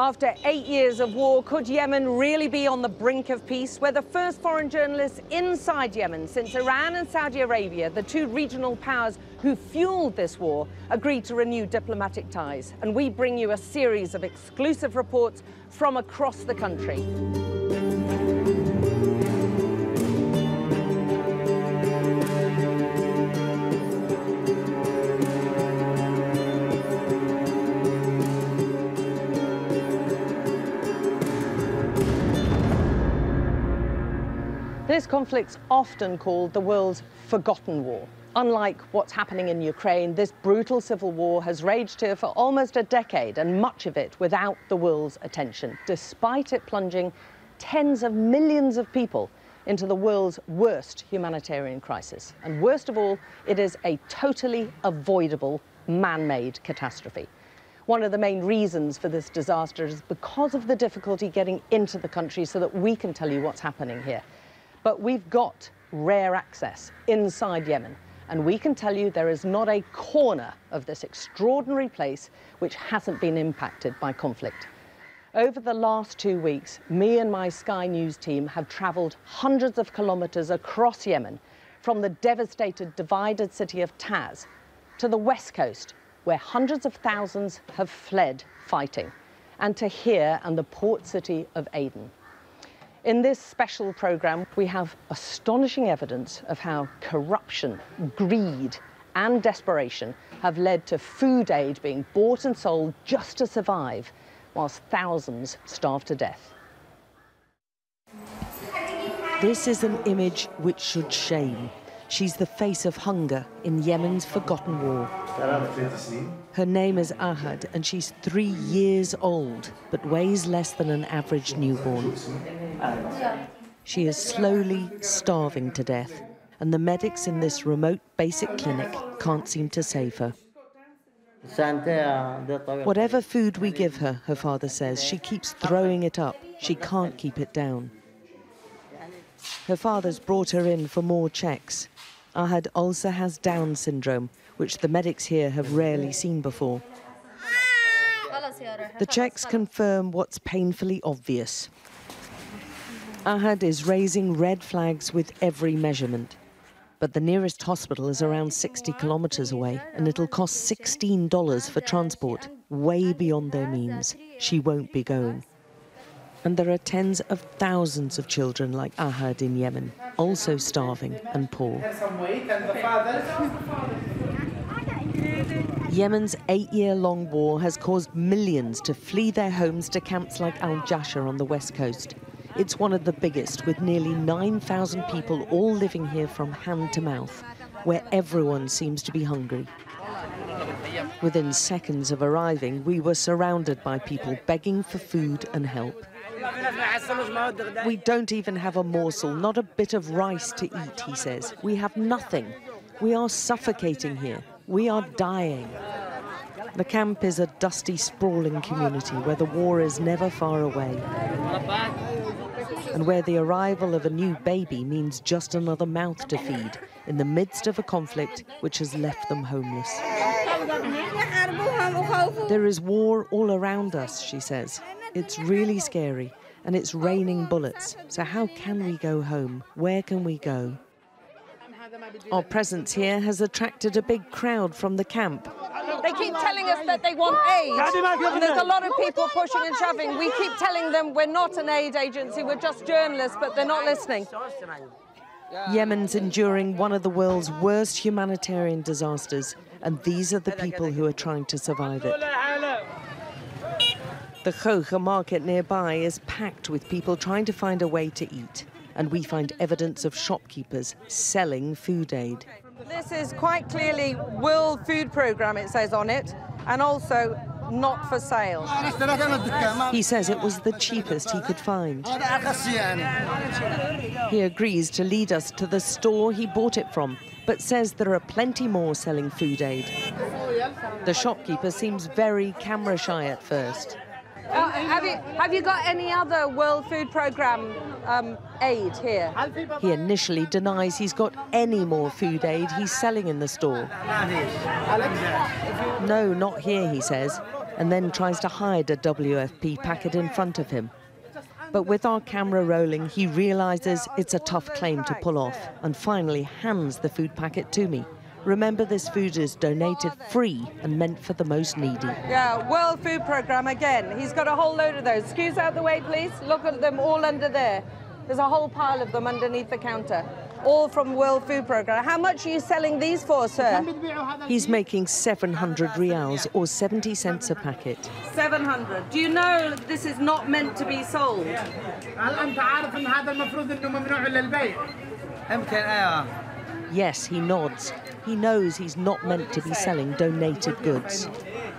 After eight years of war, could Yemen really be on the brink of peace? We're the first foreign journalists inside Yemen since Iran and Saudi Arabia, the two regional powers who fueled this war, agreed to renew diplomatic ties. And we bring you a series of exclusive reports from across the country. Conflict's often called the world's forgotten war. Unlike what's happening in Ukraine, this brutal civil war has raged here for almost a decade, and much of it without the world's attention, despite it plunging tens of millions of people into the world's worst humanitarian crisis. And worst of all, it is a totally avoidable man-made catastrophe. One of the main reasons for this disaster is because of the difficulty getting into the country so that we can tell you what's happening here. But we've got rare access inside Yemen. And we can tell you there is not a corner of this extraordinary place which hasn't been impacted by conflict. Over the last two weeks, me and my Sky News team have travelled hundreds of kilometres across Yemen, from the devastated, divided city of Taiz to the west coast, where hundreds of thousands have fled fighting, and to here and the port city of Aden. In this special programme, we have astonishing evidence of how corruption, greed and desperation have led to food aid being bought and sold just to survive, whilst thousands starve to death. This is an image which should shame. She's the face of hunger in Yemen's forgotten war. Her name is Ahad, and she's three years old, but weighs less than an average newborn. She is slowly starving to death, and the medics in this remote basic clinic can't seem to save her. Whatever food we give her, her father says, she keeps throwing it up. She can't keep it down. Her father's brought her in for more checks. Ahad also has Down syndrome, which the medics here have rarely seen before. The checks confirm what's painfully obvious. Ahad is raising red flags with every measurement. But the nearest hospital is around 60 kilometres away, and it'll cost $16 for transport, way beyond their means. She won't be going. And there are tens of thousands of children like Ahad in Yemen, also starving and poor. Yemen's eight year long war has caused millions to flee their homes to camps like Al Jasher on the west coast. It's one of the biggest, with nearly 9,000 people all living here from hand to mouth, where everyone seems to be hungry. Within seconds of arriving, we were surrounded by people begging for food and help. We don't even have a morsel, not a bit of rice to eat, he says. We have nothing. We are suffocating here. We are dying. The camp is a dusty, sprawling community where the war is never far away. And where the arrival of a new baby means just another mouth to feed in the midst of a conflict which has left them homeless. There is war all around us, she says. It's really scary, and it's raining bullets. So, how can we go home? Where can we go? Our presence here has attracted a big crowd from the camp. They keep telling us that they want aid. And there's a lot of people pushing and shoving. We keep telling them we're not an aid agency, we're just journalists, but they're not listening. Yemen's enduring one of the world's worst humanitarian disasters, and these are the people who are trying to survive it. The Khokha market nearby is packed with people trying to find a way to eat, and we find evidence of shopkeepers selling food aid. This is quite clearly World Food Programme, it says on it, and also not for sale. He says it was the cheapest he could find. He agrees to lead us to the store he bought it from, but says there are plenty more selling food aid. The shopkeeper seems very camera shy at first. Uh, have, you, have you got any other World Food Programme um, aid here? He initially denies he's got any more food aid he's selling in the store. No, not here, he says. and then tries to hide a WFP packet in front of him. But with our camera rolling, he realizes it's a tough claim to pull off and finally hands the food packet to me. Remember, this food is donated free and meant for the most needy. Yeah, World Food Programme again. He's got a whole load of those. Excuse out the way, please. Look at them all under there. There's a whole pile of them underneath the counter, all from World Food Programme. How much are you selling these for, sir? He's making 700 rials or 70 cents a packet. 700. Do you know this is not meant to be sold? Yes, he nods. He knows he's not meant to be selling donated goods.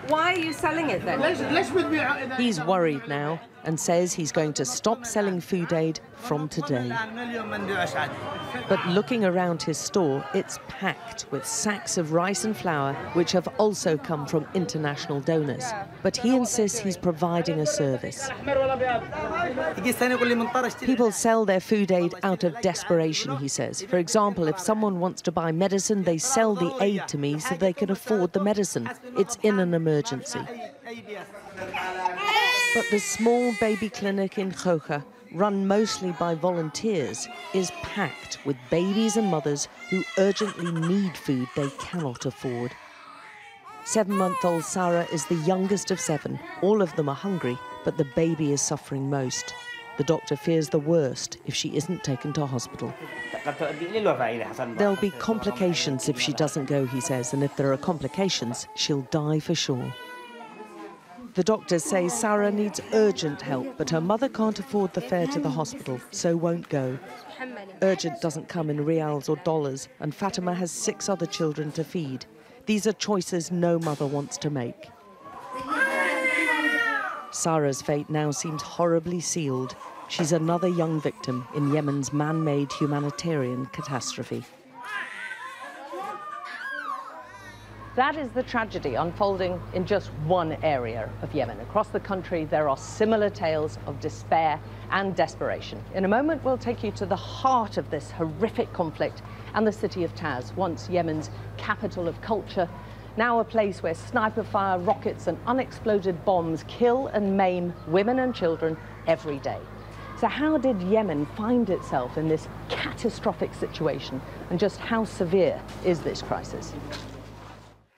Why are you selling it then? He's worried now and says he's going to stop selling food aid from today. But looking around his store, it's packed with sacks of rice and flour, which have also come from international donors. But he insists he's providing a service. People sell their food aid out of desperation, he says. For example, if someone wants to buy medicine, they sell the aid to me so they can afford the medicine. It's in an emergency. But the small baby clinic in Khokha, run mostly by volunteers, is packed with babies and mothers who urgently need food they cannot afford. Seven month old Sarah is the youngest of seven. All of them are hungry, but the baby is suffering most. The doctor fears the worst if she isn't taken to hospital. There'll be complications if she doesn't go, he says, and if there are complications, she'll die for sure. The doctors say Sarah needs urgent help, but her mother can't afford the fare to the hospital, so won't go. Urgent doesn't come in rials or dollars, and Fatima has six other children to feed. These are choices no mother wants to make. Sarah's fate now seems horribly sealed. She's another young victim in Yemen's man made humanitarian catastrophe. That is the tragedy unfolding in just one area of Yemen. Across the country, there are similar tales of despair and desperation. In a moment, we'll take you to the heart of this horrific conflict and the city of Taiz, once Yemen's capital of culture, now a place where sniper fire, rockets, and unexploded bombs kill and maim women and children every day. So, how did Yemen find itself in this catastrophic situation, and just how severe is this crisis?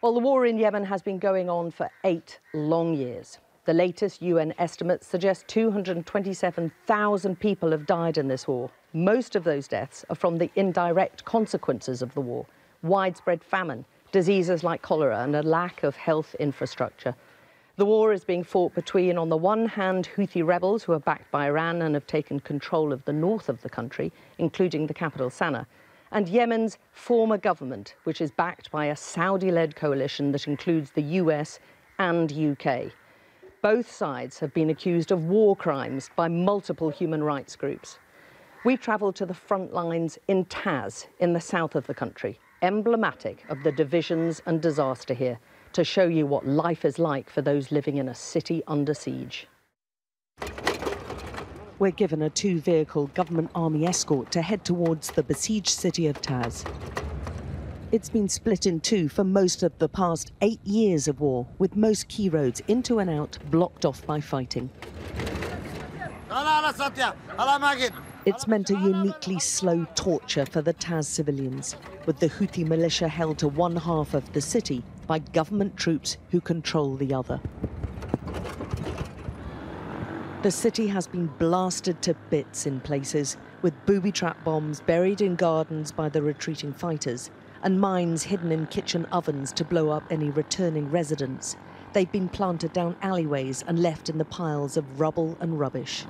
Well, the war in Yemen has been going on for eight long years. The latest UN estimates suggest 227,000 people have died in this war. Most of those deaths are from the indirect consequences of the war widespread famine, diseases like cholera, and a lack of health infrastructure. The war is being fought between, on the one hand, Houthi rebels who are backed by Iran and have taken control of the north of the country, including the capital, Sana'a and Yemen's former government, which is backed by a Saudi led coalition that includes the US and UK. Both sides have been accused of war crimes by multiple human rights groups. We travelled to the front lines in Taiz, in the south of the country, emblematic of the divisions and disaster here, to show you what life is like for those living in a city under siege. We're given a two vehicle government army escort to head towards the besieged city of Taiz. It's been split in two for most of the past eight years of war, with most key roads into and out blocked off by fighting. It's meant a uniquely slow torture for the Taiz civilians, with the Houthi militia held to one half of the city by government troops who control the other. The city has been blasted to bits in places, with booby trap bombs buried in gardens by the retreating fighters, and mines hidden in kitchen ovens to blow up any returning residents. They've been planted down alleyways and left in the piles of rubble and rubbish.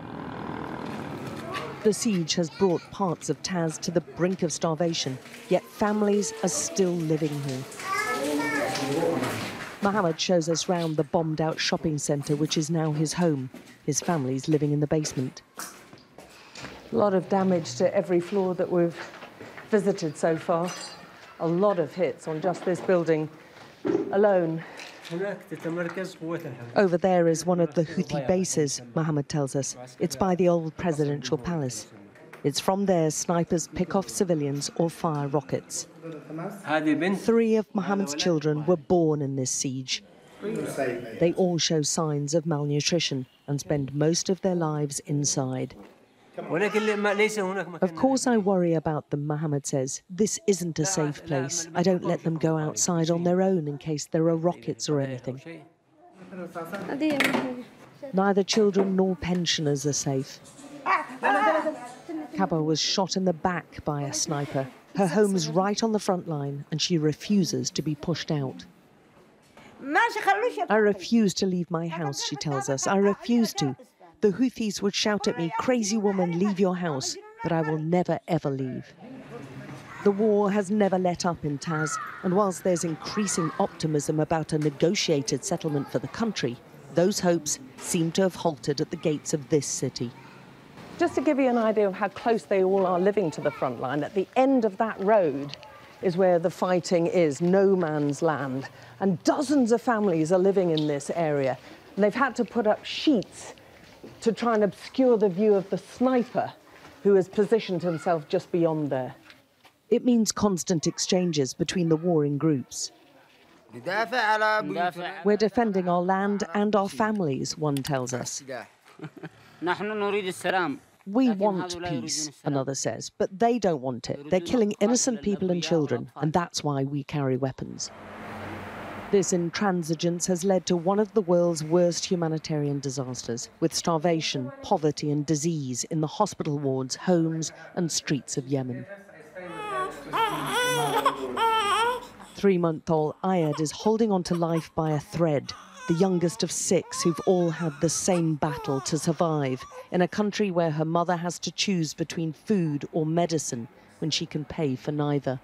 The siege has brought parts of Taiz to the brink of starvation, yet families are still living here. Mohammed shows us round the bombed out shopping centre, which is now his home. His family's living in the basement. A lot of damage to every floor that we've visited so far. A lot of hits on just this building alone. Over there is one of the Houthi bases, Mohammed tells us. It's by the old presidential palace. It's from there snipers pick off civilians or fire rockets. Three of Mohammed's children were born in this siege. They all show signs of malnutrition and spend most of their lives inside. Of course, I worry about them, Mohammed says. This isn't a safe place. I don't let them go outside on their own in case there are rockets or anything. Neither children nor pensioners are safe. Kaba was shot in the back by a sniper. Her home's right on the front line, and she refuses to be pushed out. I refuse to leave my house, she tells us. I refuse to. The Houthis would shout at me, crazy woman, leave your house. But I will never, ever leave. The war has never let up in Taiz, and whilst there's increasing optimism about a negotiated settlement for the country, those hopes seem to have halted at the gates of this city. Just to give you an idea of how close they all are living to the front line, at the end of that road is where the fighting is, no man's land. And dozens of families are living in this area. And they've had to put up sheets to try and obscure the view of the sniper who has positioned himself just beyond there. It means constant exchanges between the warring groups. We're defending our land and our families, one tells us. We want peace, another says, but they don't want it. They're killing innocent people and children, and that's why we carry weapons. This intransigence has led to one of the world's worst humanitarian disasters, with starvation, poverty, and disease in the hospital wards, homes, and streets of Yemen. Three month old Ayad is holding on to life by a thread the youngest of six who've all had the same battle to survive in a country where her mother has to choose between food or medicine when she can pay for neither.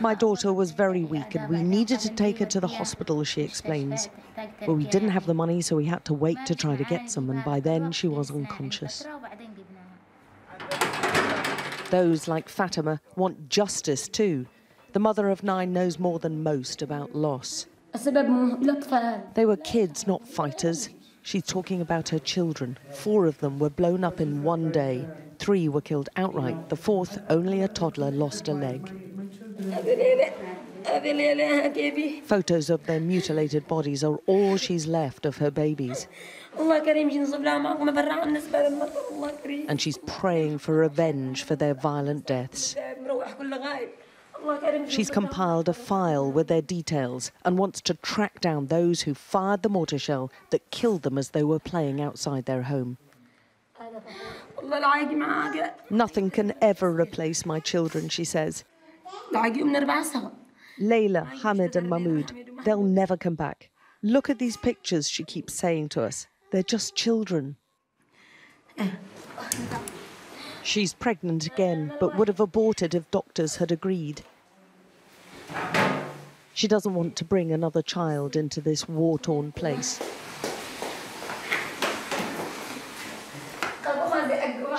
My daughter was very weak and we needed to take her to the hospital, she explains. But we didn't have the money, so we had to wait to try to get some, and by then she was unconscious. Those like Fatima want justice too. The mother of nine knows more than most about loss. They were kids, not fighters. She's talking about her children. Four of them were blown up in one day. Three were killed outright. The fourth, only a toddler, lost a leg. Photos of their mutilated bodies are all she's left of her babies. And she's praying for revenge for their violent deaths. She's compiled a file with their details and wants to track down those who fired the mortar shell that killed them as they were playing outside their home. Nothing can ever replace my children, she says. Layla, Hamid, and Mahmoud, they'll never come back. Look at these pictures, she keeps saying to us. They're just children. Eh. She's pregnant again, but would have aborted if doctors had agreed. She doesn't want to bring another child into this war torn place.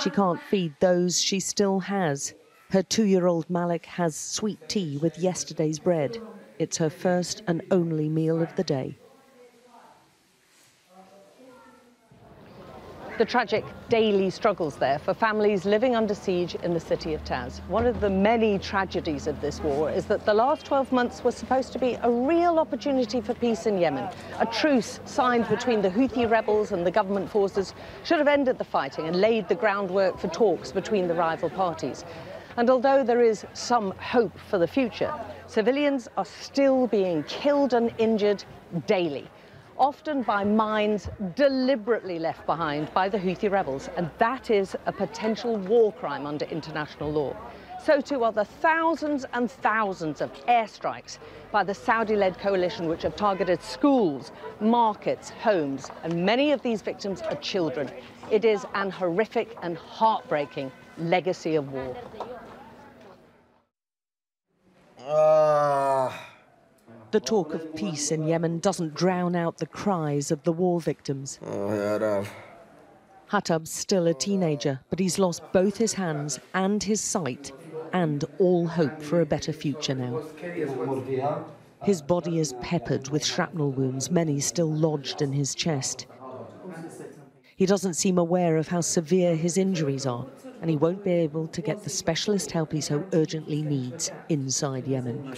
She can't feed those she still has. Her two year old Malik has sweet tea with yesterday's bread. It's her first and only meal of the day. The tragic daily struggles there for families living under siege in the city of Taiz. One of the many tragedies of this war is that the last 12 months was supposed to be a real opportunity for peace in Yemen. A truce signed between the Houthi rebels and the government forces should have ended the fighting and laid the groundwork for talks between the rival parties. And although there is some hope for the future, civilians are still being killed and injured daily often by mines deliberately left behind by the Houthi rebels, and that is a potential war crime under international law. So too are the thousands and thousands of airstrikes by the Saudi-led coalition which have targeted schools, markets, homes, and many of these victims are children. It is an horrific and heartbreaking legacy of war. Uh... The talk of peace in Yemen doesn't drown out the cries of the war victims. Oh, Hatab's still a teenager, but he's lost both his hands and his sight and all hope for a better future now. His body is peppered with shrapnel wounds, many still lodged in his chest. He doesn't seem aware of how severe his injuries are. And he won't be able to get the specialist help he so urgently needs inside Yemen.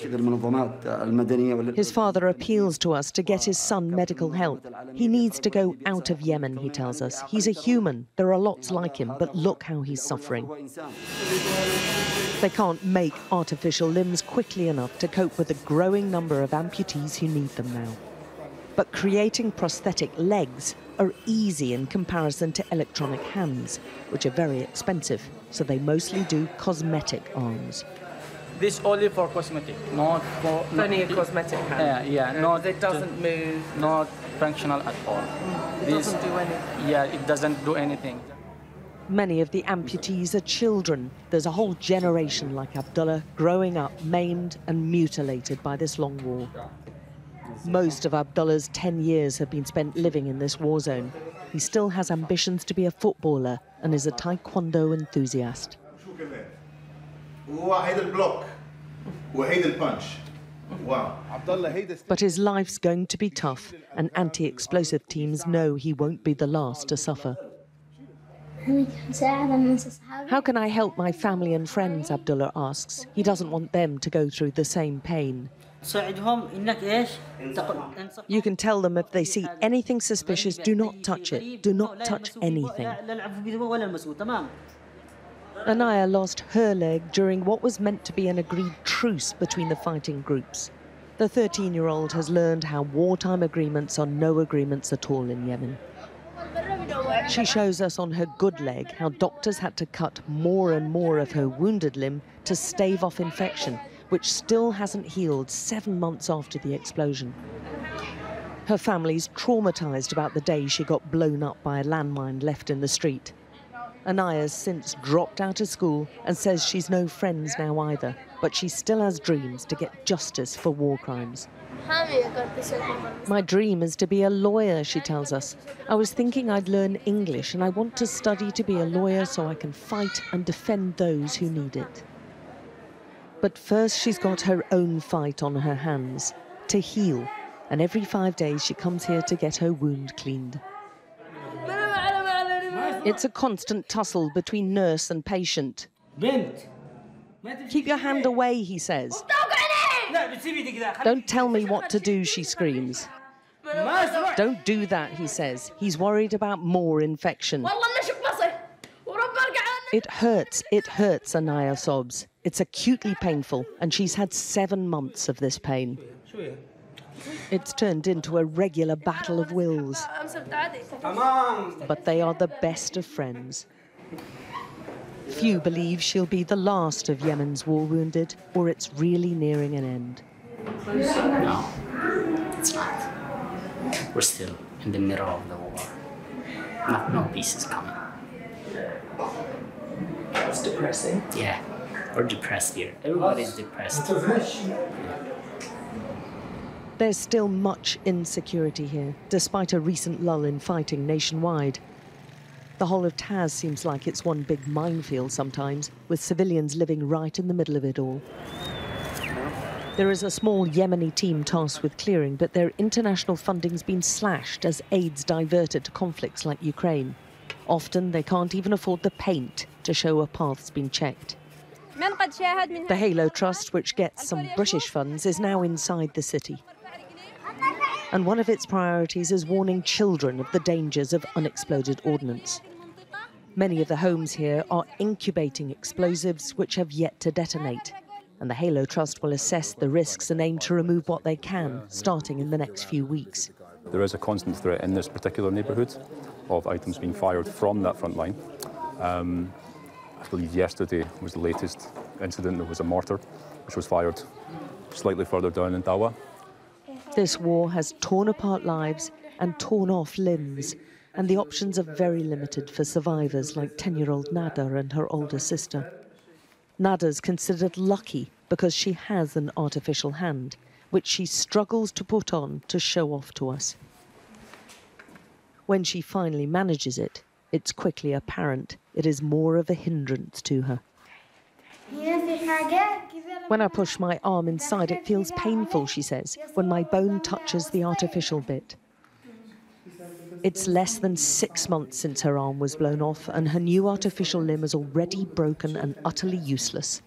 His father appeals to us to get his son medical help. He needs to go out of Yemen, he tells us. He's a human. There are lots like him, but look how he's suffering. They can't make artificial limbs quickly enough to cope with the growing number of amputees who need them now. But creating prosthetic legs are easy in comparison to electronic hands, which are very expensive, so they mostly do cosmetic arms. This only for cosmetic, not for... Only a cosmetic hand? Yeah, yeah. Not, it doesn't move? Not functional at all. Mm, it this, doesn't do anything? Yeah, it doesn't do anything. Many of the amputees are children. There's a whole generation like Abdullah growing up maimed and mutilated by this long war. Most of Abdullah's 10 years have been spent living in this war zone. He still has ambitions to be a footballer and is a taekwondo enthusiast. But his life's going to be tough, and anti explosive teams know he won't be the last to suffer. How can I help my family and friends? Abdullah asks. He doesn't want them to go through the same pain. You can tell them if they see anything suspicious, do not touch it. Do not touch anything. Anaya lost her leg during what was meant to be an agreed truce between the fighting groups. The 13 year old has learned how wartime agreements are no agreements at all in Yemen. She shows us on her good leg how doctors had to cut more and more of her wounded limb to stave off infection which still hasn't healed seven months after the explosion. Her family's traumatized about the day she got blown up by a landmine left in the street. Anaya's since dropped out of school and says she's no friends now either, but she still has dreams to get justice for war crimes. My dream is to be a lawyer, she tells us. I was thinking I'd learn English and I want to study to be a lawyer so I can fight and defend those who need it. But first, she's got her own fight on her hands to heal, and every five days she comes here to get her wound cleaned. It's a constant tussle between nurse and patient. Keep your hand away, he says. Don't tell me what to do, she screams. Don't do that, he says. He's worried about more infection. It hurts, it hurts, Anaya sobs. It's acutely painful, and she's had seven months of this pain. It's turned into a regular battle of wills. But they are the best of friends. Few believe she'll be the last of Yemen's war wounded, or it's really nearing an end. No, it's not. We're still in the middle of the war. No, no peace is coming. It's depressing. Yeah or depressed here. Everybody's depressed. There's still much insecurity here, despite a recent lull in fighting nationwide. The whole of Taiz seems like it's one big minefield sometimes, with civilians living right in the middle of it all. There is a small Yemeni team tasked with clearing, but their international funding's been slashed as aid's diverted to conflicts like Ukraine. Often they can't even afford the paint to show a path's been checked. The Halo Trust, which gets some British funds, is now inside the city. And one of its priorities is warning children of the dangers of unexploded ordnance. Many of the homes here are incubating explosives which have yet to detonate. And the Halo Trust will assess the risks and aim to remove what they can, starting in the next few weeks. There is a constant threat in this particular neighbourhood of items being fired from that front line. Um, I believe yesterday was the latest incident. There was a mortar which was fired slightly further down in Dawa. This war has torn apart lives and torn off limbs, and the options are very limited for survivors like 10 year old Nada and her older sister. Nada's considered lucky because she has an artificial hand, which she struggles to put on to show off to us. When she finally manages it, it's quickly apparent it is more of a hindrance to her. When I push my arm inside, it feels painful, she says, when my bone touches the artificial bit. It's less than six months since her arm was blown off, and her new artificial limb is already broken and utterly useless.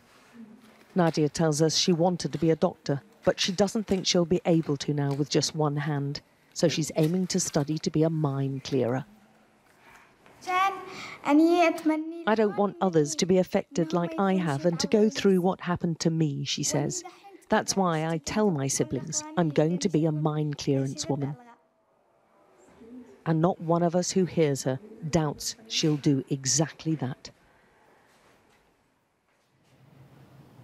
Nadia tells us she wanted to be a doctor, but she doesn't think she'll be able to now with just one hand, so she's aiming to study to be a mine clearer. I don't want others to be affected like I have and to go through what happened to me, she says. That's why I tell my siblings I'm going to be a mine clearance woman. And not one of us who hears her doubts she'll do exactly that.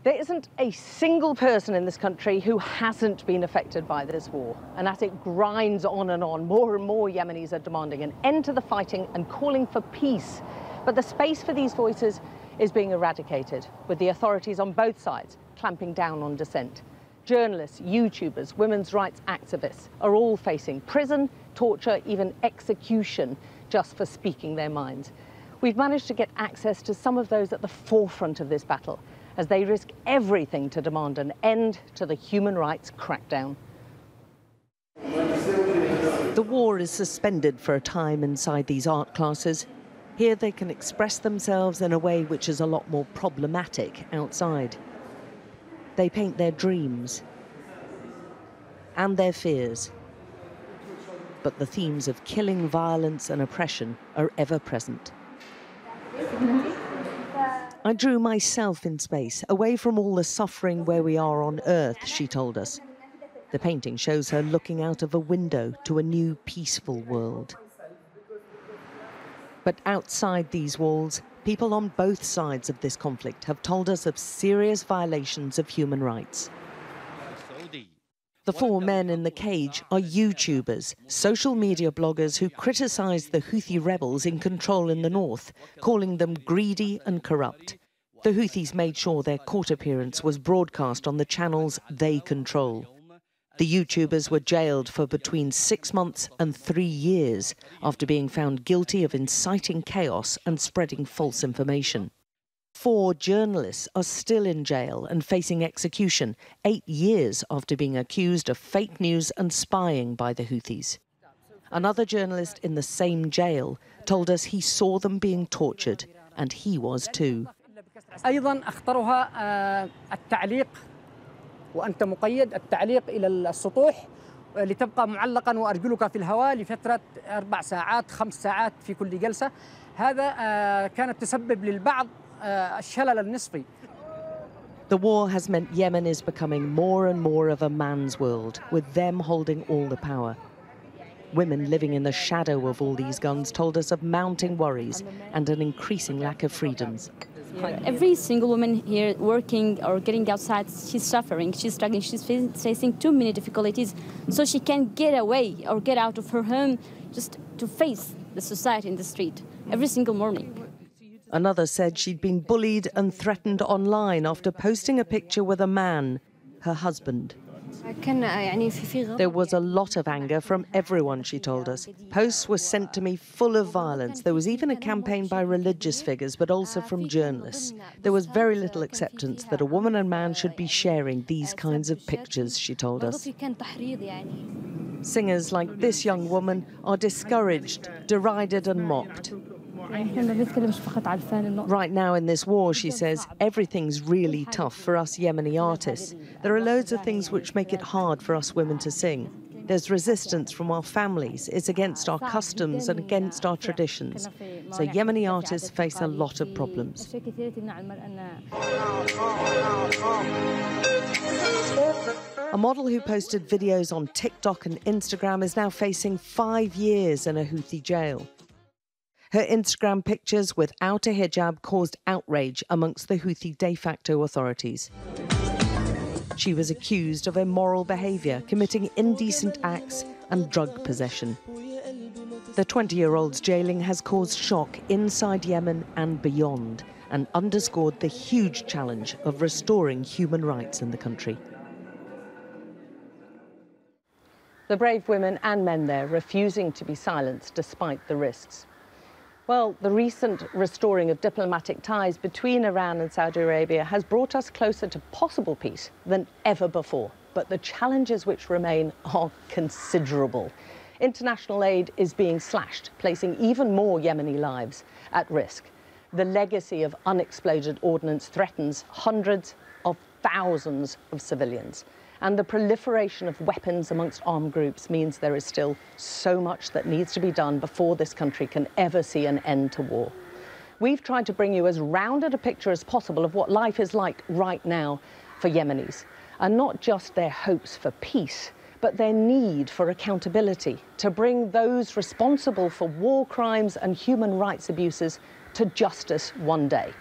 There isn't a single person in this country who hasn't been affected by this war. And as it grinds on and on, more and more Yemenis are demanding an end to the fighting and calling for peace. But the space for these voices is being eradicated, with the authorities on both sides clamping down on dissent. Journalists, YouTubers, women's rights activists are all facing prison, torture, even execution just for speaking their minds. We've managed to get access to some of those at the forefront of this battle as they risk everything to demand an end to the human rights crackdown. The war is suspended for a time inside these art classes. Here they can express themselves in a way which is a lot more problematic outside. They paint their dreams and their fears. But the themes of killing, violence and oppression are ever present. I drew myself in space, away from all the suffering where we are on Earth, she told us. The painting shows her looking out of a window to a new peaceful world. But outside these walls, people on both sides of this conflict have told us of serious violations of human rights. The four men in the cage are YouTubers, social media bloggers who criticise the Houthi rebels in control in the north, calling them greedy and corrupt. The Houthis made sure their court appearance was broadcast on the channels they control. The YouTubers were jailed for between six months and three years after being found guilty of inciting chaos and spreading false information. Four journalists are still in jail and facing execution eight years after being accused of fake news and spying by the Houthis. Another journalist in the same jail told us he saw them being tortured, and he was too. ايضا اخطرها التعليق وانت مقيد التعليق الى السطوح لتبقى معلقا وارجلك في الهواء لفتره اربع ساعات خمس ساعات في كل جلسه هذا كانت تسبب للبعض الشلل النصفي The war has meant Yemen is becoming more and more of a man's world, with them holding all the power. Women living in the shadow of all these guns told us of mounting worries and an increasing lack of freedoms. Every single woman here working or getting outside, she's suffering, she's struggling, she's facing too many difficulties, so she can't get away or get out of her home just to face the society in the street every single morning. Another said she'd been bullied and threatened online after posting a picture with a man, her husband. There was a lot of anger from everyone, she told us. Posts were sent to me full of violence. There was even a campaign by religious figures, but also from journalists. There was very little acceptance that a woman and man should be sharing these kinds of pictures, she told us. Singers like this young woman are discouraged, derided, and mocked. Right now in this war, she says, everything's really tough for us Yemeni artists. There are loads of things which make it hard for us women to sing. There's resistance from our families. It's against our customs and against our traditions. So Yemeni artists face a lot of problems. A model who posted videos on TikTok and Instagram is now facing five years in a Houthi jail. Her Instagram pictures without a hijab caused outrage amongst the Houthi de facto authorities. She was accused of immoral behaviour, committing indecent acts, and drug possession. The 20 year old's jailing has caused shock inside Yemen and beyond, and underscored the huge challenge of restoring human rights in the country. The brave women and men there refusing to be silenced despite the risks. Well, the recent restoring of diplomatic ties between Iran and Saudi Arabia has brought us closer to possible peace than ever before. But the challenges which remain are considerable. International aid is being slashed, placing even more Yemeni lives at risk. The legacy of unexploded ordnance threatens hundreds of thousands of civilians. And the proliferation of weapons amongst armed groups means there is still so much that needs to be done before this country can ever see an end to war. We've tried to bring you as rounded a picture as possible of what life is like right now for Yemenis, and not just their hopes for peace, but their need for accountability to bring those responsible for war crimes and human rights abuses to justice one day.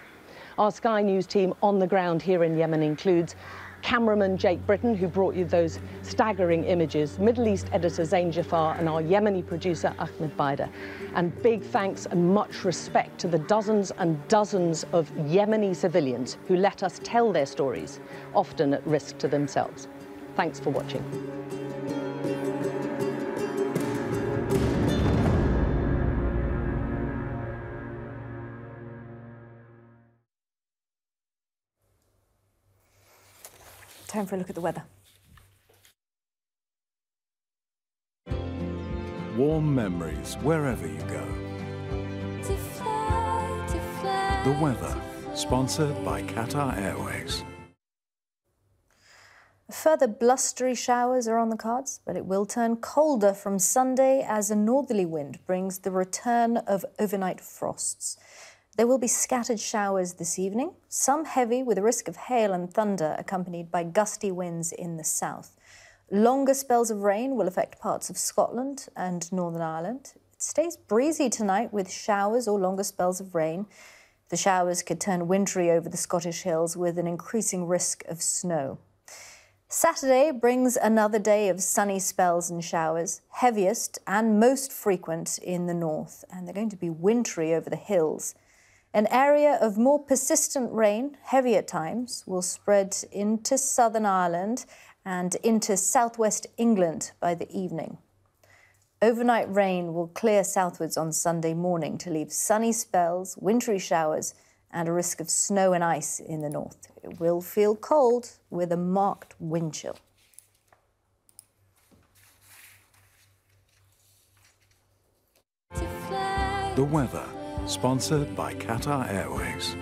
Our Sky News team on the ground here in Yemen includes cameraman Jake Britton, who brought you those staggering images, Middle East editor Zain Jafar, and our Yemeni producer Ahmed Baida. And big thanks and much respect to the dozens and dozens of Yemeni civilians who let us tell their stories, often at risk to themselves. Thanks for watching. Time for a look at the weather. Warm memories wherever you go. The weather, sponsored by Qatar Airways. Further blustery showers are on the cards, but it will turn colder from Sunday as a northerly wind brings the return of overnight frosts. There will be scattered showers this evening, some heavy with a risk of hail and thunder accompanied by gusty winds in the south. Longer spells of rain will affect parts of Scotland and Northern Ireland. It stays breezy tonight with showers or longer spells of rain. The showers could turn wintry over the Scottish hills with an increasing risk of snow. Saturday brings another day of sunny spells and showers, heaviest and most frequent in the north, and they're going to be wintry over the hills. An area of more persistent rain, heavy at times, will spread into southern Ireland and into southwest England by the evening. Overnight rain will clear southwards on Sunday morning to leave sunny spells, wintry showers, and a risk of snow and ice in the north. It will feel cold with a marked wind chill. The weather sponsored by Qatar Airways.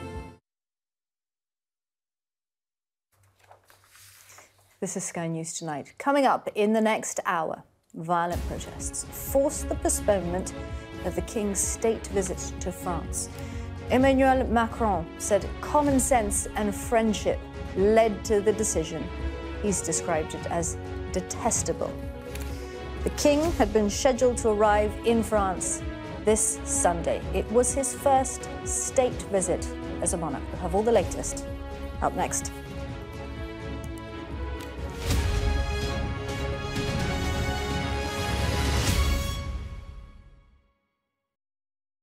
This is Sky News Tonight. Coming up in the next hour, violent protests force the postponement of the King's state visit to France. Emmanuel Macron said common sense and friendship led to the decision. He's described it as detestable. The King had been scheduled to arrive in France this Sunday. It was his first state visit as a monarch. We'll have all the latest up next.